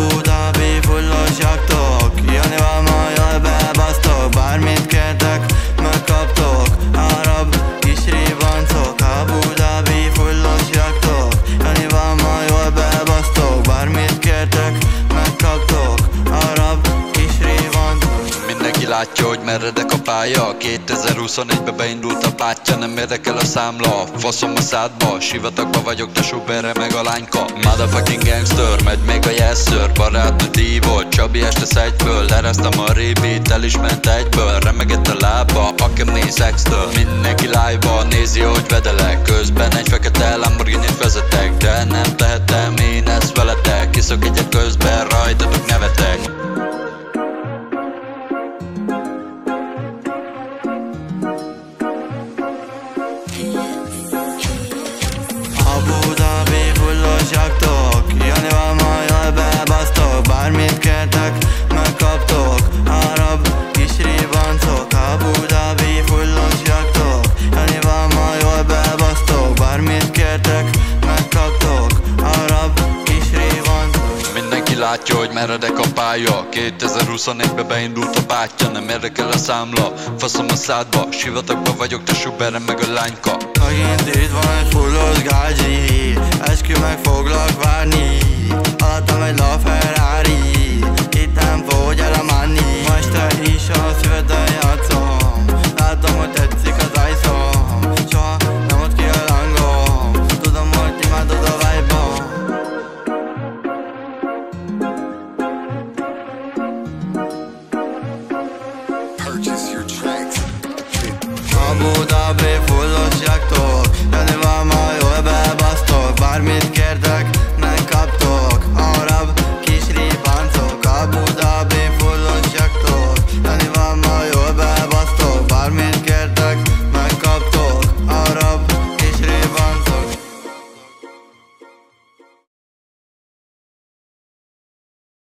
никуда látja, hogy meredek a pálya. 2021-be beindult a bátyja, nem érdekel a számla. Faszom a szádba, sivatagba vagyok, de suberre meg a lányka. Motherfucking gangster, megy még a jesször Barátnő díj Csabi este szegyből. Lereztem a rébit, el is ment egyből. Remegett a lába, akem néz extől. Mindenki live nézi, hogy vedelek. Közben egy fekete Lamborghini-t vezetek De nem tehetem én ezt veletek. Kiszok egyet közben, rajtatok nevetek látja, hogy meredek a pálya 2021-be beindult a bátyja Nem érdekel a számla, faszom a szádba Sivatagba vagyok, te suberem meg a lányka. Megint itt van egy fullos gágyi 不到被俘虏